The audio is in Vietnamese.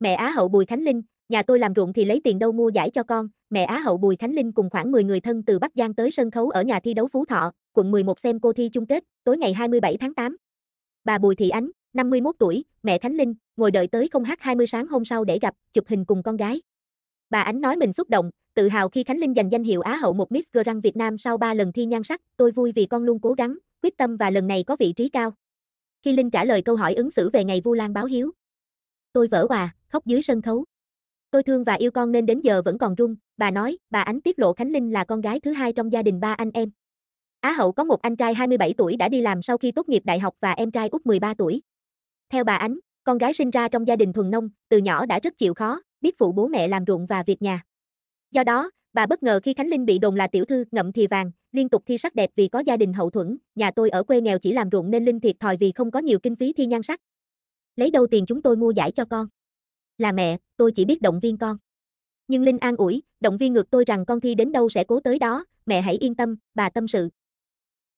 Mẹ Á hậu Bùi Khánh Linh, nhà tôi làm ruộng thì lấy tiền đâu mua giải cho con, mẹ Á hậu Bùi Khánh Linh cùng khoảng 10 người thân từ Bắc Giang tới sân khấu ở nhà thi đấu Phú Thọ, quận 11 xem cô thi chung kết, tối ngày 27 tháng 8. Bà Bùi Thị Ánh, 51 tuổi, mẹ Khánh Linh, ngồi đợi tới 0h20 sáng hôm sau để gặp, chụp hình cùng con gái. Bà Ánh nói mình xúc động, tự hào khi Khánh Linh giành danh hiệu Á hậu một Miss Grand Việt Nam sau 3 lần thi nhan sắc, tôi vui vì con luôn cố gắng, quyết tâm và lần này có vị trí cao. Khi Linh trả lời câu hỏi ứng xử về ngày Vu Lan báo hiếu, tôi vỡ hòa, khóc dưới sân khấu. Tôi thương và yêu con nên đến giờ vẫn còn run, bà nói, bà Ánh tiết lộ Khánh Linh là con gái thứ hai trong gia đình ba anh em. Á hậu có một anh trai 27 tuổi đã đi làm sau khi tốt nghiệp đại học và em trai út 13 tuổi. Theo bà Ánh, con gái sinh ra trong gia đình thuần nông, từ nhỏ đã rất chịu khó, biết phụ bố mẹ làm ruộng và việc nhà. Do đó, bà bất ngờ khi Khánh Linh bị đồn là tiểu thư ngậm thì vàng, liên tục thi sắc đẹp vì có gia đình hậu thuẫn, nhà tôi ở quê nghèo chỉ làm ruộng nên Linh thiệt thòi vì không có nhiều kinh phí thi nhan sắc. Lấy đâu tiền chúng tôi mua giải cho con? Là mẹ, tôi chỉ biết động viên con. Nhưng Linh an ủi, động viên ngược tôi rằng con thi đến đâu sẽ cố tới đó, mẹ hãy yên tâm, bà tâm sự.